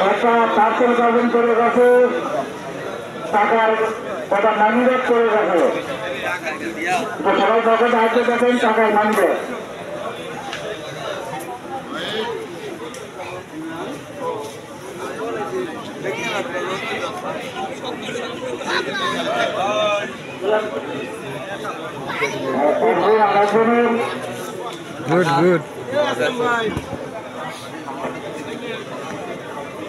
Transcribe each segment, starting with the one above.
অর্থাৎ তারপরে যাবেন করে রাখো। টাকার কথা মানবে করে রাখো। সবাই টাকা হাতে দেখেন টাকার মানবে Good, good.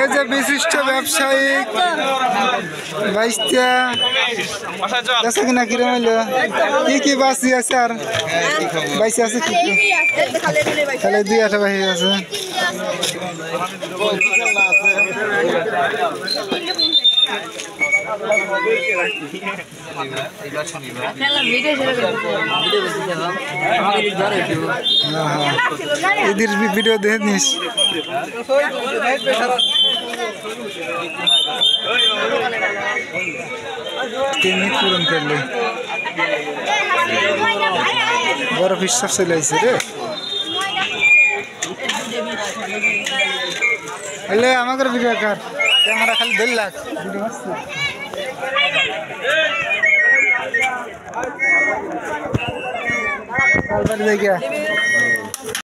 এই যে বিশিষ্ট ব্যবসায়িক বাইশটা। আছে কিনা কিরম হইল কি কি বাসি আছে আর বাইশে আছে কি তাহলে দুই আটা বাহি আছে আছে। এদের ভিডিও দেখে নিস। তিনি পূরণ করলে। বড় বিশ্বাস চলে আসছে রে। হলে আমাদের ভিডিও কার? ক্যামেরা খালি দেড় লাখ ভিডিও আসছে क्या